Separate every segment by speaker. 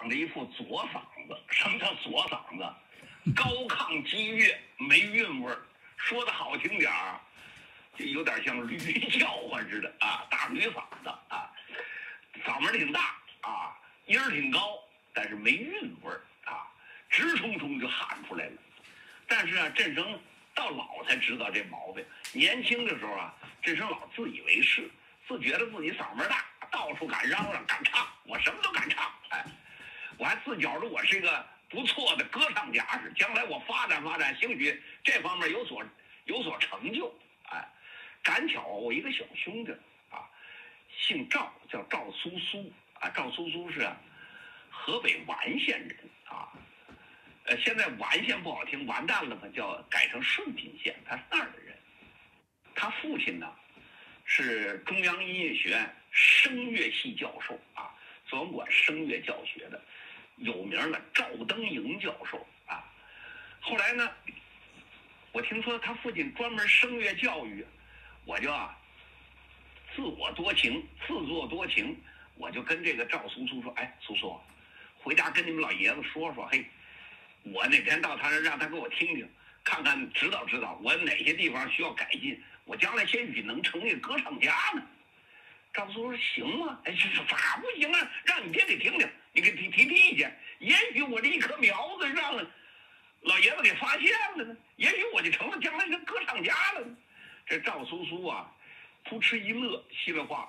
Speaker 1: 长着一副左嗓子。什么叫左嗓子？高亢激越，没韵味儿。说的好听点儿，就有点像驴叫唤似的啊，大驴嗓子啊，嗓门挺大啊，音儿挺高，但是没韵味儿啊，直冲冲就喊出来了。但是啊，振声到老才知道这毛病。年轻的时候啊，振声老自以为是，自觉得自己嗓门大，到处敢嚷嚷、敢唱，我什么都敢唱。哎，我还自觉着我是一个不错的歌唱家似，将来我发展发展，兴许这方面有所有所成就。哎，赶巧我一个小兄弟啊，姓赵，叫赵苏苏啊，赵苏苏是河北完县人啊。呃，现在完县不好听，完蛋了嘛，叫改成顺平县，他是那儿的人。他父亲呢，是中央音乐学院声乐系教授啊，专管声乐教学的，有名的赵登营教授啊。后来呢，我听说他父亲专门声乐教育，我就啊，自我多情，自作多情，我就跟这个赵苏苏说，哎，苏苏，回家跟你们老爷子说说，嘿。我哪天到他那，让他给我听听，看看指导指导我哪些地方需要改进，我将来也许能成为歌唱家呢。赵苏说：“行吗？哎，这这咋不行啊？让你爹给听听，你给提提提意见。也许我这一颗苗子让老爷子给发现了呢，也许我就成了将来的歌唱家了呢。”这赵苏苏啊，扑哧一乐，心里话，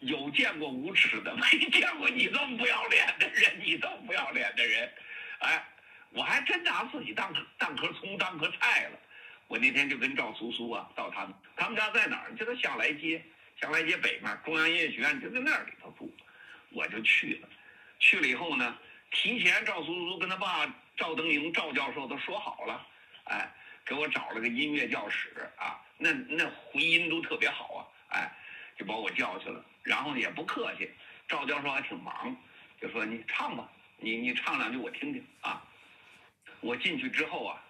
Speaker 1: 有见过无耻的，没见过你这么不要脸的人，你这么不要脸的人，哎。我还真拿自己当当颗葱当颗菜了。我那天就跟赵苏苏啊，到他们他们家在哪儿？就在向来街，向来街北面中央音乐学院就在那里头住。我就去了，去了以后呢，提前赵苏苏跟他爸赵登营赵教授都说好了，哎，给我找了个音乐教室啊，那那回音都特别好啊，哎，就把我叫去了，然后也不客气，赵教授还挺忙，就说你唱吧，你你唱两句我听听啊。我进去之后啊，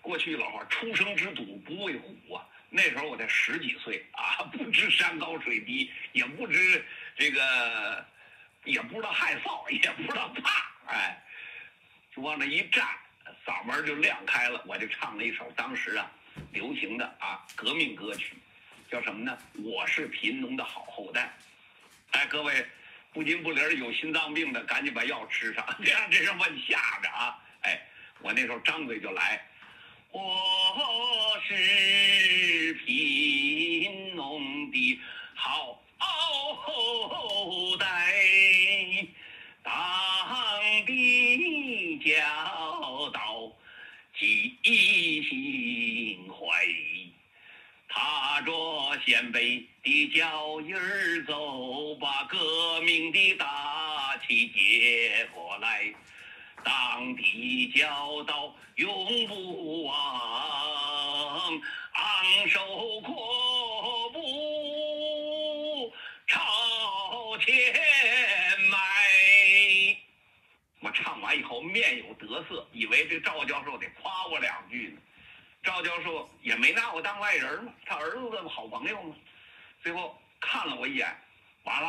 Speaker 1: 过去老话“初生之犊不畏虎”啊。那时候我才十几岁啊，不知山高水低，也不知这个，也不知道害臊，也不知道怕，哎，就往那一站，嗓门就亮开了。我就唱了一首当时啊流行的啊革命歌曲，叫什么呢？我是贫农的好后代。哎，各位不筋不灵有心脏病的，赶紧把药吃上，别 让这人问吓着啊！哎，我那时候张嘴就来，我着先辈的脚印儿走，把革命的大旗接过来。党的教导永不忘，昂首阔步朝前迈。我唱完以后面有得色，以为这赵教授得夸我两句呢。赵教授也没拿我当外人嘛，他儿子的好朋友嘛。最后看了我一眼，完了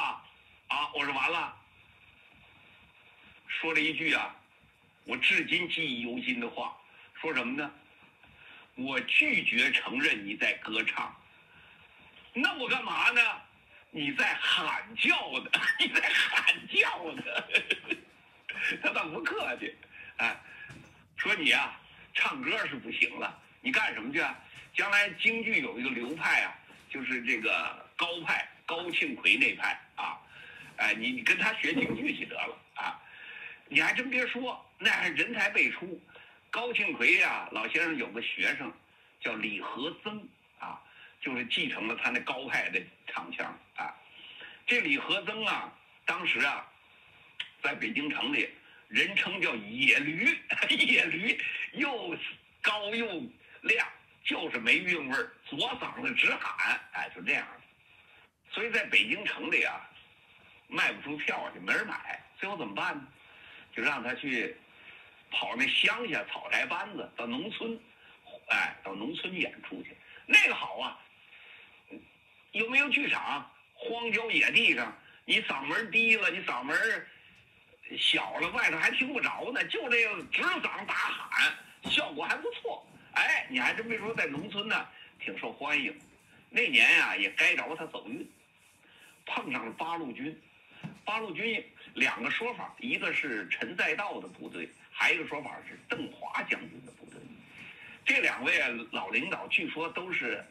Speaker 1: 啊！我说完了，说了一句啊。我至今记忆犹新的话，说什么呢？我拒绝承认你在歌唱。那我干嘛呢？你在喊叫呢？你在喊叫呢？他倒不客气，哎，说你啊，唱歌是不行了，你干什么去啊？将来京剧有一个流派啊，就是这个高派高庆奎那派啊，哎，你你跟他学京剧去得了啊。你还真别说，那还人才辈出。高庆奎呀，老先生有个学生叫李和曾啊，就是继承了他那高派的唱腔啊。这李和曾啊，当时啊，在北京城里，人称叫野驴，野驴又高又亮，就是没韵味儿，左嗓子直喊，哎，就这样所以在北京城里啊，卖不出票去，没人买，最后怎么办呢？就让他去跑那乡下草台班子，到农村，哎，到农村演出去，那个好啊。有没有剧场？荒郊野地上，你嗓门低了，你嗓门小了，外头还听不着呢，就这个直嗓大喊，效果还不错。哎，你还真别说，在农村呢挺受欢迎。那年呀，也该着他走运，碰上了八路军。八路军两个说法，一个是陈再道的部队，还有一个说法是邓华将军的部队。这两位老领导据说都是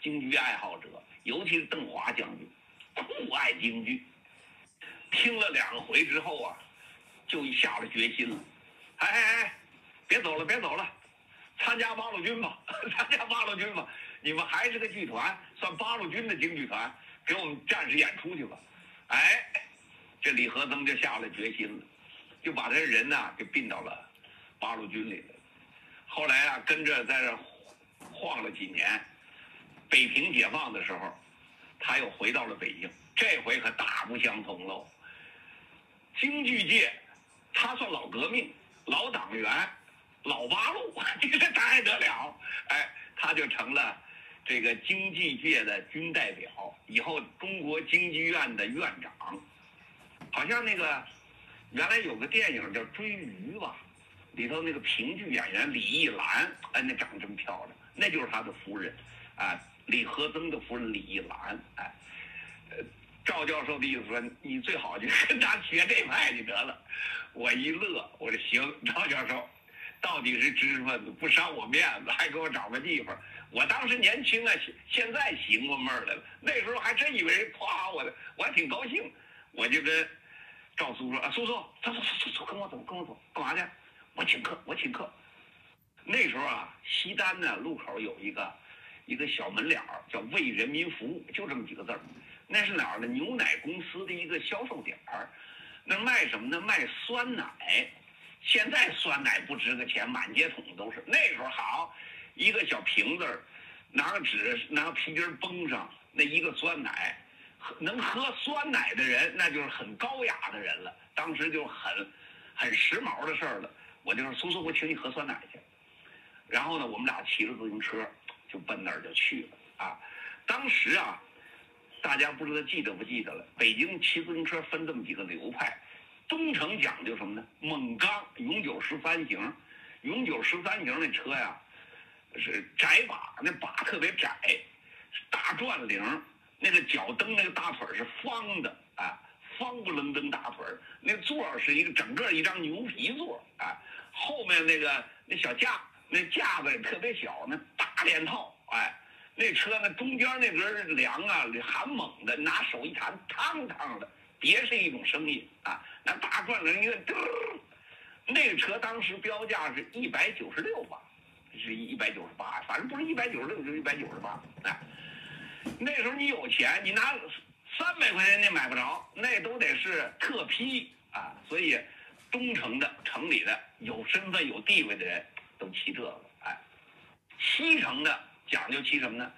Speaker 1: 京剧爱好者，尤其是邓华将军，酷爱京剧。听了两回之后啊，就下了决心了。哎哎哎，别走了，别走了，参加八路军吧，参加八路军吧。你们还是个剧团，算八路军的京剧团，给我们战士演出去吧。哎，这李和曾就下了决心了，就把这人呢给并到了八路军里了。后来啊，跟着在这晃了几年，北平解放的时候，他又回到了北京。这回可大不相同喽。京剧界，他算老革命、老党员、老八路，这这还得了？哎，他就成了这个经济界的军代表，以后中国京剧院的院长。好像那个原来有个电影叫《追鱼》吧，里头那个评剧演员李一兰，哎，那长得真漂亮，那就是他的夫人，啊，李和曾的夫人李一兰，哎，呃。赵教授的意思说：“你最好就 跟他学这派就得了。”我一乐，我说：“行，赵教授，到底是知识分子，不伤我面子，还给我找个地方。我当时年轻啊，现在醒过闷儿来了。那时候还真以为夸我的，我还挺高兴。我就跟赵苏说：‘啊，苏苏，走走走走走，跟我走，跟我走，干嘛去？我请客，我请客。’那时候啊，西单呢路口有一个一个小门脸儿，叫为人民服务，就这么几个字儿。”那是哪儿的牛奶公司的一个销售点儿，那卖什么呢？卖酸奶。现在酸奶不值个钱，满街桶都是。那时候好，一个小瓶子，拿个纸，拿个皮筋绷上，那一个酸奶，能喝酸奶的人，那就是很高雅的人了。当时就很，很时髦的事儿了。我就说苏苏，我请你喝酸奶去。然后呢，我们俩骑着自行车就奔那儿就去了啊。当时啊。大家不知道记得不记得了？北京骑自行车分这么几个流派，东城讲究什么呢？锰钢永久十三型，永久十三型那车呀，是窄把，那把特别窄，大转铃，那个脚蹬那个大腿是方的，啊，方不楞登大腿那座是一个整个一张牛皮座，啊，后面那个那小架，那架子也特别小，那大连套，哎。那车呢，中间那根梁啊，很猛的，拿手一弹，嘡嘡的，别是一种声音啊。那大转轮一个，那个车当时标价是一百九十六吧，是一百九十八，反正不是一百九十六就是一百九十八。哎，那时候你有钱，你拿三百块钱你买不着，那都得是特批啊。所以，东城的城里的有身份有地位的人都骑这个，哎，西城的。讲究骑什么呢？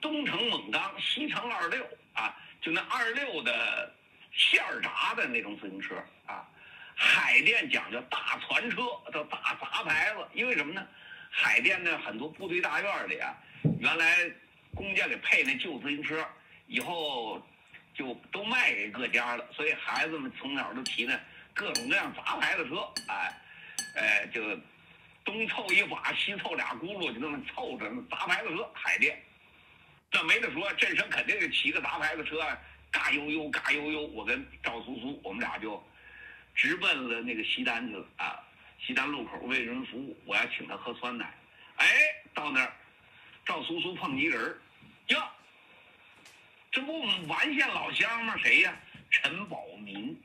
Speaker 1: 东城猛钢，西城二六啊，就那二六的线儿闸的那种自行车啊。海淀讲究大船车，叫大杂牌子，因为什么呢？海淀的很多部队大院里啊，原来工匠给配那旧自行车，以后就都卖给各家了，所以孩子们从小都骑那各种各样杂牌子车，哎，哎就。东凑一把，西凑俩轱辘，就那么凑着杂牌子车。海淀，这没得说，振声肯定得骑个杂牌子车啊，嘎悠悠，嘎悠悠。我跟赵苏苏，我们俩就直奔了那个西单去了啊！西单路口为人服务，我要请他喝酸奶。哎，到那儿，赵苏苏碰一人儿，哟，这不我们完县老乡吗？谁呀？陈宝明。